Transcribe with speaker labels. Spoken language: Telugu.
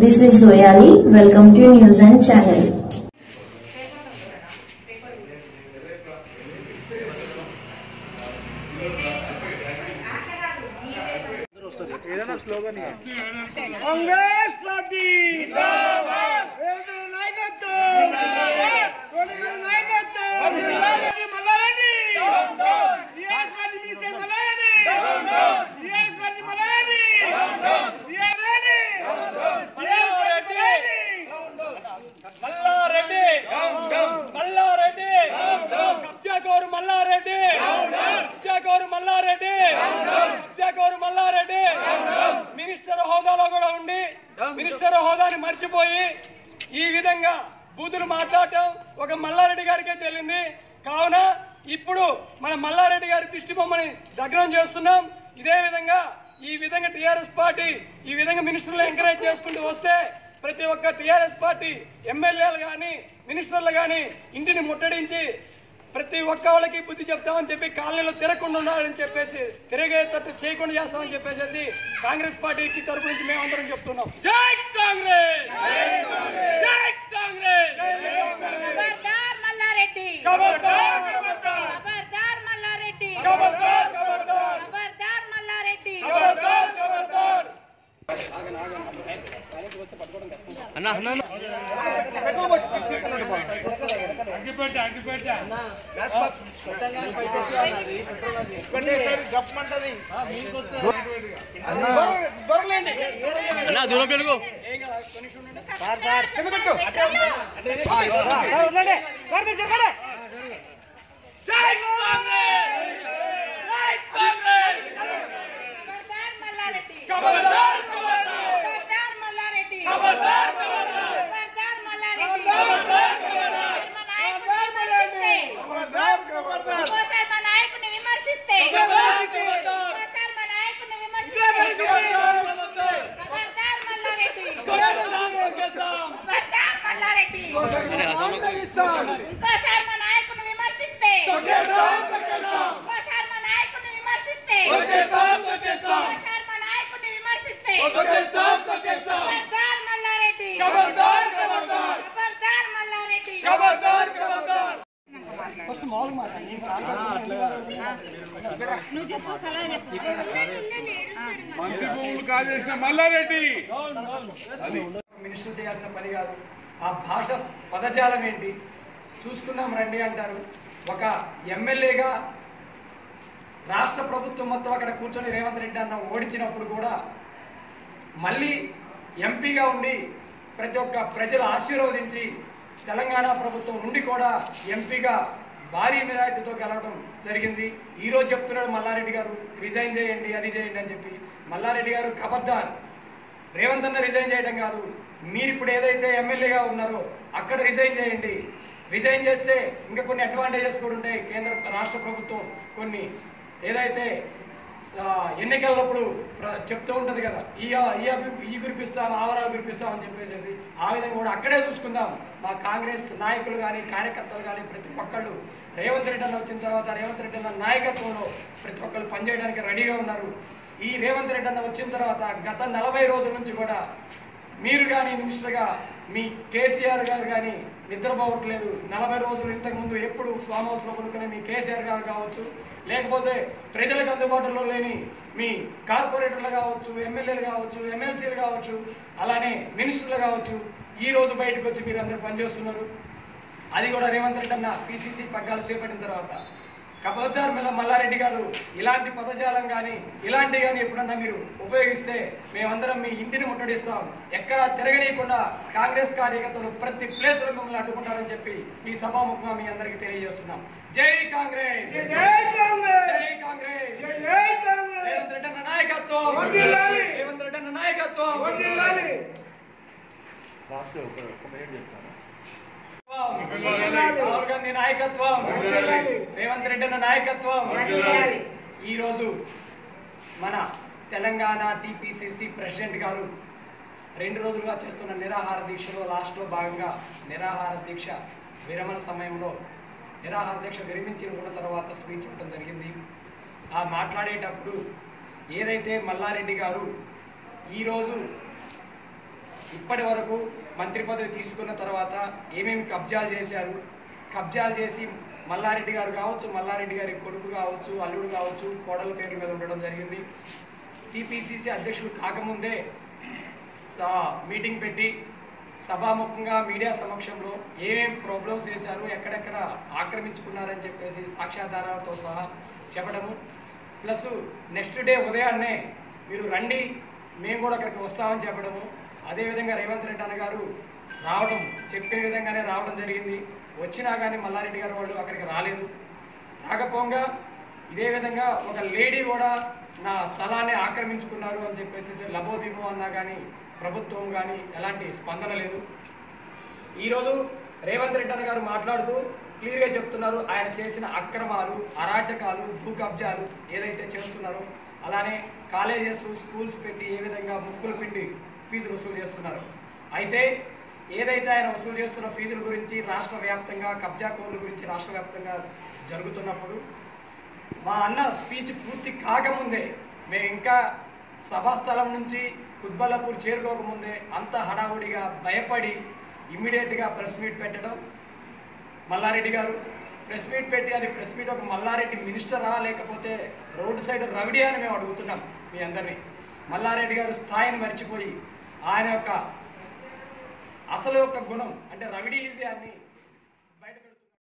Speaker 1: This is सोयाली welcome to news and channel Congress minister
Speaker 2: హోదాని మర్చిపోయి ఈ విధంగా బూతులు మాట్లాడటం ఒక మల్లారెడ్డి గారికే చెల్లింది. కావున ఇప్పుడు మన మల్లారెడ్డి గారి దిష్టి బొమ్మని దగ్గరం చేస్తున్నాం. ఇదే విధంగా ఈ విధంగా టీఆర్ఎస్ పార్టీ ఈ విధంగా మినిస్టర్లు ఎంకరేజ్ చేసుకుంటూ వస్తే ప్రతి ఒక్క టీఆర్ఎస్ పార్టీ ఎమ్మెల్యేలు కానీ మినిస్టర్లు కానీ ఇంటిని ముట్టడించి ప్రతి ఒక్క వాళ్ళకి బుద్ధి చెప్తామని చెప్పి కాలనీలో తిరగకుండా ఉండాలని చెప్పేసి తిరిగేటట్టు చేయకుండా చేస్తామని చెప్పేసి కాంగ్రెస్ పార్టీకి తరపు నుంచి మేమందరం చెప్తున్నాం. జై కాంగ్రెస్! జై కాంగ్రెస్!
Speaker 3: మల్లారెడ్డి! మల్లారెడ్డి! మల్లారెడ్డి!
Speaker 2: ఖబర్దార్ అగ్గిపెట్ట అగ్గిపెట్ట
Speaker 1: గప్పమంటది. దొరకలేండి.
Speaker 2: ఏం కదా కొన్ని ఉండండి
Speaker 1: కింద పెట్టు. సార్ ఉండండి. సార్ మీరు చెప్పండి.
Speaker 2: జై కాంగ్రెస్! జై కాంగ్రెస్!
Speaker 3: ఖబర్దార్ మల్లారెడ్డి
Speaker 2: ఖబర్దార్ ఖబర్దార్
Speaker 3: ఖబర్దార్ మల్లారెడ్డి
Speaker 2: ఖబర్దార్ ఖబర్దార్
Speaker 3: ఖబర్దార్ మల్లారెడ్డి
Speaker 2: ఖబర్దార్ ఖబర్దార్
Speaker 3: మా నాయకుడిని విమర్శిస్తే
Speaker 1: ఖబర్దార్ ఖబర్దార్
Speaker 3: ఇంకోసారి మా నాయకుడిని విమర్శిస్తే
Speaker 2: ఖబర్దార్ ఖబర్దార్
Speaker 3: ఇంకోసారి మా నాయకుడిని విమర్శిస్తే ఖబర్దార్ మల్లారెడ్డి
Speaker 2: ఖబర్దార్ తొక్కేస్తాం
Speaker 3: ఖబర్దార్ మల్లారెడ్డి
Speaker 1: ఇస్తాం
Speaker 3: ఇంకోసారి మా నాయకుడిని విమర్శిస్తే
Speaker 2: తొక్కేస్తాం తొక్కేస్తాం
Speaker 3: ఇంకోసారి మా నాయకుడిని విమర్శిస్తే
Speaker 2: తొక్కేస్తాం తొక్కేస్తాం
Speaker 3: ఇంకోసారి మా నాయకుడిని విమర్శిస్తే
Speaker 2: తొక్కేస్తాం తొక్కేస్తాం
Speaker 3: ఖబర్దార్ మల్లారెడ్డి
Speaker 2: ఖబర్దార్ ఖబర్దార్
Speaker 3: ఖబర్దార్ మల్లారెడ్డి
Speaker 2: ఖబర్దార్ ఖబర్దార్ ఫస్ట్ మామూలు మాట నేను
Speaker 3: నువ్వు చెప్పు సలహా చెప్పు
Speaker 1: మంత్రి భూములు కాజేసిన మల్లారెడ్డి
Speaker 2: మినిస్టర్ చేయాల్సిన పని కాదు ఆ భాష పదజాలం ఏంటి చూసుకుందాం రండి అంటారు. ఒక ఎమ్మెల్యేగా రాష్ట్ర ప్రభుత్వం మొత్తం అక్కడ కూర్చొని రేవంత్ రెడ్డి అన్న ఓడించినప్పుడు కూడా మళ్ళీ ఎంపీగా ఉండి ప్రతి ఒక్క ప్రజలు ఆశీర్వదించి తెలంగాణ ప్రభుత్వం ఉండి కూడా ఎంపీగా భారీ మెజార్టీతో గెలవడం జరిగింది. ఈరోజు చెప్తున్నాడు మల్లారెడ్డి గారు రిజైన్ చేయండి అది చేయండి అని చెప్పి. మల్లారెడ్డి గారు ఖబర్దార్ రేవంత్ అన్న రిజైన్ చేయడం కాదు. మీరు ఇప్పుడు ఏదైతే ఎమ్మెల్యేగా ఉన్నారో అక్కడ రిజైన్ చేయండి. రిజైన్ చేస్తే ఇంకా కొన్ని అడ్వాంటేజెస్ కూడా ఉంటాయి. కేంద్ర రాష్ట్ర ప్రభుత్వం కొన్ని ఏదైతే ఎన్నికలప్పుడు ప్ర- చెప్తూ ఉంటుంది కదా ఈ ఈ ఈ గురిపిస్తాం ఆవరాలు గురిపిస్తాం అని చెప్పేసి ఆ విధంగా కూడా అక్కడే చూసుకుందాం. మా కాంగ్రెస్ నాయకులు కానీ కార్యకర్తలు కానీ ప్రతి ఒక్కళ్ళు రేవంత్ రెడ్డి అన్న వచ్చిన తర్వాత రేవంత్ రెడ్డి అన్న నాయకత్వంలో ప్రతి ఒక్కళ్ళు పనిచేయడానికి రెడీగా ఉన్నారు. ఈ రేవంత్ రెడ్డి అన్న వచ్చిన తర్వాత గత నలభై రోజుల నుంచి కూడా మీరు కానీ మినిస్టర్గా మీ కేసీఆర్ గారు కానీ నిద్రపోవట్లేదు. నలభై రోజులు ఇంతకుముందు ఎప్పుడు ఫామ్ హౌస్లో కొనుక్కునే మీ కేసీఆర్ గారు కావచ్చు లేకపోతే ప్రజలకు అందుబాటులో లేని మీ కార్పొరేటర్లు కావచ్చు ఎమ్మెల్యేలు కావచ్చు ఎమ్మెల్సీలు కావచ్చు అలానే మినిస్టర్లు కావచ్చు ఈ రోజు బయటకు వచ్చి మీరు అందరూ పనిచేస్తున్నారు. అది కూడా రేవంత్ రెడ్డి అన్న పిసిసి పగ్గాలు చేపట్టిన తర్వాత. కబద్దార్ మిల్ల మల్లారెడ్డి గారు ఇలాంటి పదజాలం కానీ ఇలాంటి కానీ ఎప్పుడన్నా మీరు ఉపయోగిస్తే మేమందరం మీ ఇంటిని ముట్టడిస్తాం. ఎక్కడా తిరగనీయకుండా కాంగ్రెస్ కార్యకర్తలు ప్రతి ప్లేస్లో మిమ్మల్ని అడ్డుకుంటారని చెప్పి ఈ సభాముఖంగా మీ అందరికీ తెలియజేస్తున్నాం. జై కాంగ్రెస్!
Speaker 1: జై కాంగ్రెస్!
Speaker 2: జై కాంగ్రెస్!
Speaker 1: జై కాంగ్రెస్!
Speaker 2: రేవంత్ రెడ్డి అన్న నాయకత్వం! నాయకత్వం. రాహుల్ గాంధీ నాయకత్వం. రేవంత్ రెడ్డి అన్న నాయకత్వం. ఈరోజు మన తెలంగాణ టిపిసిసి ప్రెసిడెంట్ గారు రెండు రోజులుగా చేస్తున్న నిరాహార దీక్షలో లాస్ట్లో భాగంగా నిరాహార దీక్ష విరమణ సమయంలో నిరాహార దీక్ష విరమించిన ఉన్న తర్వాత స్పీచ్ ఇవ్వడం జరిగింది ఆ మాట్లాడేటప్పుడు ఏదైతే మల్లారెడ్డి గారు ఈరోజు ఇప్పటి వరకు మంత్రి పదవి తీసుకున్న తర్వాత ఏమేమి కబ్జాలు చేశారు? కబ్జాలు చేసి మల్లారెడ్డి గారు కావచ్చు మల్లారెడ్డి గారి కొడుకు కావచ్చు అల్లుడు కావచ్చు కోడల పేరు మీద ఉండడం జరిగింది. టీపీసీసీ అధ్యక్షుడు కాకముందే సా మీటింగ్ పెట్టి సభాముఖంగా మీడియా సమక్షంలో ఏమేం ప్రాబ్లమ్స్ చేశారు ఎక్కడెక్కడ ఆక్రమించుకున్నారని చెప్పేసి సాక్ష్యాధారాలతో సహా చెప్పడము. ప్లస్ నెక్స్ట్ డే ఉదయాన్నే మీరు రండి మేము కూడా అక్కడికి వస్తామని చెప్పడము. అదేవిధంగా రేవంత్ రెడ్డి అన్న గారు రావడం చెప్పే విధంగానే రావడం జరిగింది. వచ్చినా కానీ మల్లారెడ్డి గారు వాళ్ళు అక్కడికి రాలేదు. రాకపోగా ఇదే విధంగా ఒక లేడీ కూడా నా స్థలాన్ని ఆక్రమించుకున్నారు అని చెప్పేసి లబోదిబో అన్నా కానీ ప్రభుత్వం కానీ ఎలాంటి స్పందన లేదు. ఈరోజు రేవంత్ రెడ్డి అన్న గారు మాట్లాడుతూ క్లియర్గా చెప్తున్నారు. ఆయన చేసిన అక్రమాలు అరాచకాలు భూ కబ్జాలు ఏదైతే చేస్తున్నారో అలానే కాలేజెస్ స్కూల్స్ పెట్టి ఏ విధంగా ముక్కులు పిండి ఫీజులు వసూలు చేస్తున్నారు. అయితే ఏదైతే ఆయన వసూలు చేస్తున్న ఫీజుల గురించి రాష్ట్ర వ్యాప్తంగా కబ్జా కోర్ల గురించి రాష్ట్ర వ్యాప్తంగా జరుగుతున్నప్పుడు మా అన్న స్పీచ్ పూర్తి కాకముందే మేము ఇంకా సభాస్థలం నుంచి కుద్బల్లాపూర్ చేరుకోకముందే అంత హడావుడిగా భయపడి ఇమ్మీడియట్గా ప్రెస్ మీట్ పెట్టడం మల్లారెడ్డి గారు. ప్రెస్ మీట్ పెట్టి అది ప్రెస్ మీట్ ఒక మల్లారెడ్డి మినిస్టరా లేకపోతే రోడ్డు సైడ్ రవిడి అని మేము అడుగుతున్నాం మీ అందరినీ. మల్లారెడ్డి గారు స్థాయిని మర్చిపోయి ఆయన యొక్క అసలు యొక్క గుణం అంటే రవిడీ ఈజీ అని